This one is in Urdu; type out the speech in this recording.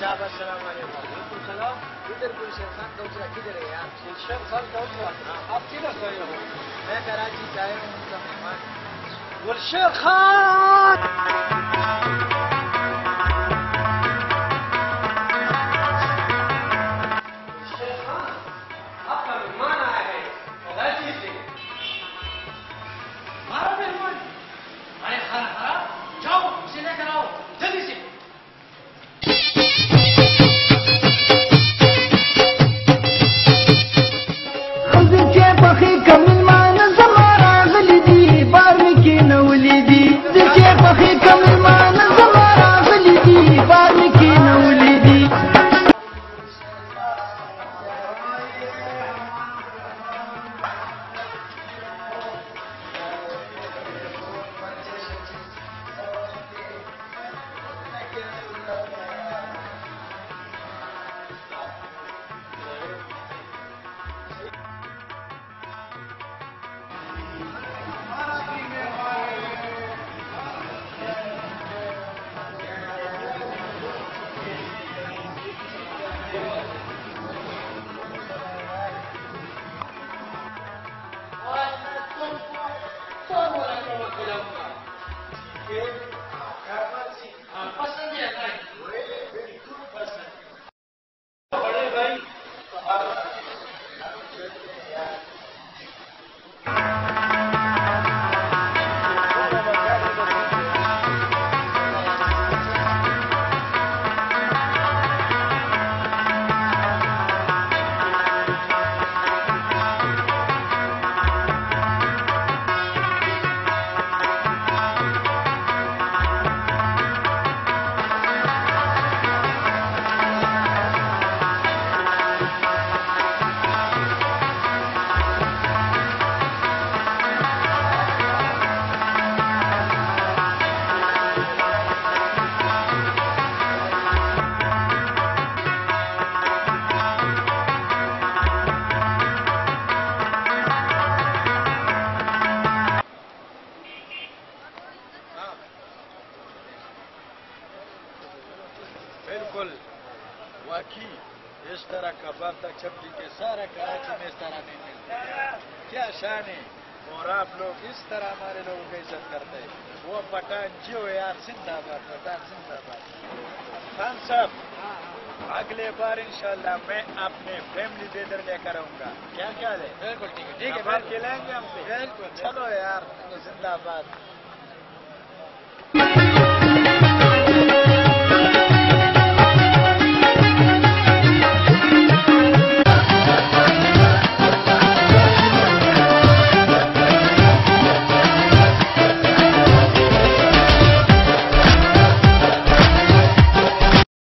صاحب السلام علیکم سلام ادھر گلشن خان دوسرا کدھر ہے آپ گلشن خان کا آپ کدھر آئے ہو میں کراچی سے آیا ہوں ان کا مہمان گلشن خان بالکل. واقعی اس طرح کا برتا چھپڑی کے سارا کراچی میں اس طرح نہیں ملتا. کیا شان ہے. اور آپ لوگ اس طرح ہمارے لوگوں کی عزت کرتے ہیں. وہ پٹان جیو یار زندہ باد پٹان زندہ باد. خان صاحب اگلے بار انشاءاللہ میں اپنے فیملی لیڈر لے کر آؤں گا. کیا خیال ہے؟ بالکل ٹھیک ہے. ٹھیک ہے کھلائیں گے ہم سے؟ بالکل. چلو یار زندہ باد.